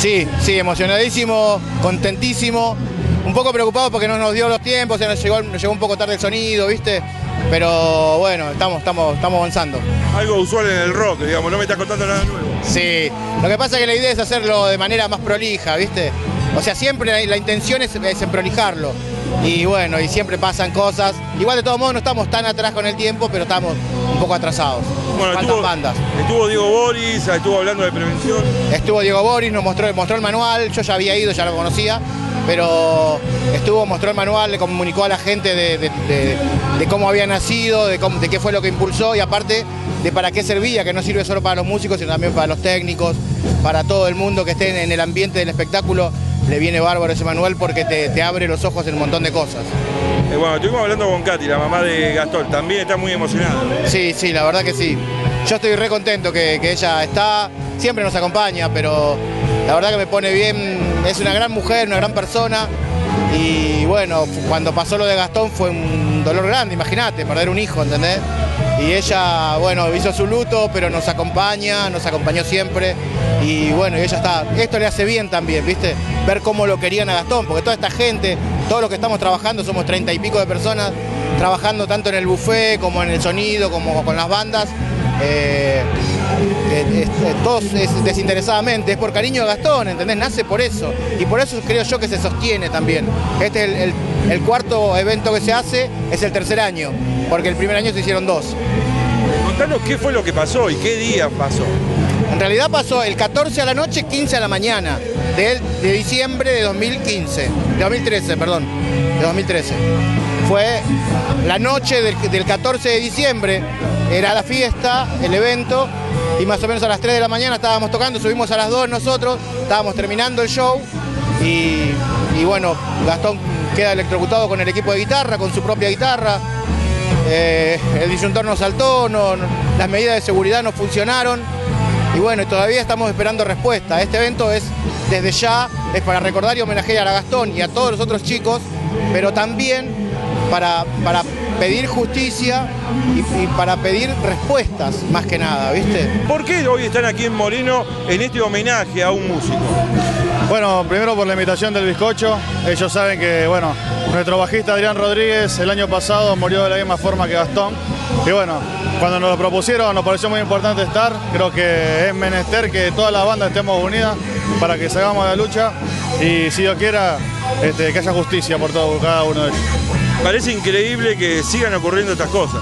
Sí, sí, emocionadísimo, contentísimo, un poco preocupado porque no nos dio los tiempos, se nos llegó, nos llegó un poco tarde el sonido, ¿viste? Pero bueno, estamos, estamos, estamos avanzando. Algo usual en el rock, digamos, no me estás contando nada nuevo. Sí, lo que pasa es que la idea es hacerlo de manera más prolija, ¿viste? O sea, siempre la, la intención es, es prolijarlo. Y bueno, y siempre pasan cosas. Igual de todos modos no estamos tan atrás con el tiempo, pero estamos un poco atrasados. Bueno, Faltan estuvo, bandas. estuvo Diego Boris, estuvo hablando de prevención. Estuvo Diego Boris, nos mostró, mostró el manual, yo ya había ido, ya lo conocía, pero estuvo, mostró el manual, le comunicó a la gente de, de- de- de cómo había nacido, de, cómo- de qué fue lo que impulsó y aparte de para qué servía, que no sirve solo para los músicos, sino también para los técnicos, para todo el mundo que esté en, en el ambiente del espectáculo. Le viene bárbaro ese manual porque te, te abre los ojos en un montón de cosas. Eh, bueno, estuvimos hablando con Katy, la mamá de Gastón, también está muy emocionada. Sí, sí, la verdad que sí. Yo estoy re contento que, que ella está, siempre nos acompaña, pero la verdad que me pone bien, es una gran mujer, una gran persona. Y bueno, cuando pasó lo de Gastón fue un dolor grande, imagínate, perder un hijo, ¿entendés? Y ella, bueno, hizo su luto, pero nos acompaña, nos acompañó siempre. Y bueno, y ella está, esto le hace bien también, ¿viste? Ver cómo lo querían a Gastón, porque toda esta gente, todos los que estamos trabajando, somos treinta y pico de personas, trabajando tanto en el buffet como en el sonido, como con las bandas. eh, eh, eh, todos es desinteresadamente, es por cariño a Gastón, ¿entendés? Nace por eso. Y por eso creo yo que se sostiene también. Este es el, el- el cuarto evento que se hace, es el tercer año, porque el primer año se hicieron dos. Contanos qué fue lo que pasó y qué día pasó. En realidad pasó el 14 a la noche, 15 a la mañana, del- de, diciembre de 2015, de 2013, perdón, de 2013. Fue la noche del, del 14 de diciembre, era la fiesta, el evento, y más o menos a las 3 de la mañana estábamos tocando, subimos a las 2 nosotros, estábamos terminando el show, y, y bueno, Gastón queda electrocutado con el equipo de guitarra, con su propia guitarra, eh, el disyuntor no saltó, no- las medidas de seguridad no funcionaron y bueno, todavía estamos esperando respuesta. Este evento es desde ya, es para recordar y homenajear a Gastón y a todos los otros chicos, pero también para, para pedir justicia y, y para pedir respuestas, más que nada, ¿viste? ¿Por qué hoy están aquí en Moreno en este homenaje a un músico? Bueno, primero por la invitación del bizcocho. Ellos saben que, bueno, nuestro bajista Adrián Rodríguez el año pasado murió de la misma forma que Gastón. Y bueno, cuando nos lo propusieron nos pareció muy importante estar. Creo que es menester que todas las bandas estemos unidas para que salgamos de la lucha y si Dios quiera este, que haya justicia por todo, cada uno de ellos. Parece increíble que sigan ocurriendo estas cosas.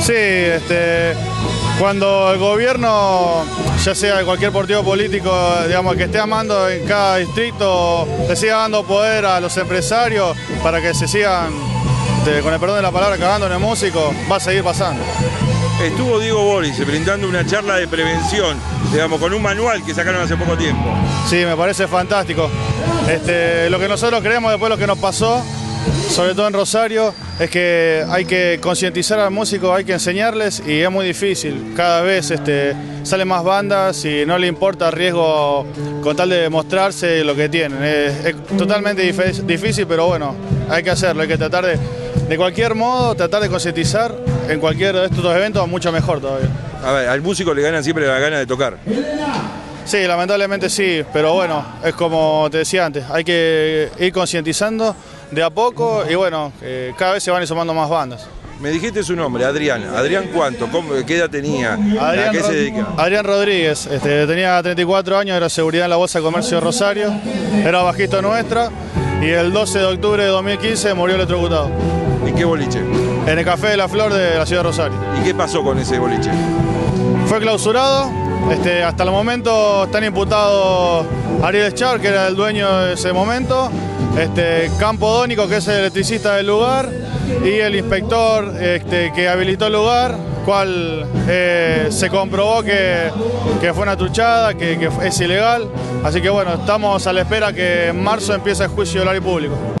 Sí, este, cuando el gobierno, ya sea de cualquier partido político, digamos, que esté amando en cada distrito, le siga dando poder a los empresarios para que se sigan, este, con el perdón de la palabra, cagando en el músico, va a seguir pasando. Estuvo Diego Boris brindando una charla de prevención, digamos, con un manual que sacaron hace poco tiempo. Sí, me parece fantástico. Este, lo que nosotros creemos después de lo que nos pasó, sobre todo en Rosario, es que hay que concientizar al músico, hay que enseñarles y es muy difícil. Cada vez este, salen más bandas y no le importa el riesgo con tal de demostrarse lo que tienen. Es, es totalmente dif- difícil, pero bueno, hay que hacerlo, hay que tratar de, de cualquier modo, tratar de concientizar en cualquier de estos eventos, mucho mejor todavía. A ver, al músico le ganan siempre la gana de tocar. Sí, lamentablemente sí, pero bueno, es como te decía antes, hay que ir concientizando de a poco y bueno, eh, cada vez se van sumando más bandas. Me dijiste su nombre, Adrián. ¿Adrián cuánto? ¿Cómo- ¿Qué edad tenía? ¿A qué se dedica? Adrián Rodríguez, este, tenía 34 años, era seguridad en la Bolsa de Comercio de Rosario, era bajista nuestra y el 12 de octubre de 2015 murió electrocutado ¿Y qué boliche? en el Café de la Flor de la ciudad de Rosario. ¿Y qué pasó con ese boliche? Fue clausurado, este, hasta el momento están imputados Ariel Schar, que era el dueño de ese momento, este, Campo Dónico, que es el electricista del lugar, y el inspector este, que habilitó el lugar, cual eh, se comprobó que, que fue una truchada, que, que es ilegal. Así que bueno, estamos a la espera que en marzo empiece el juicio oral y público.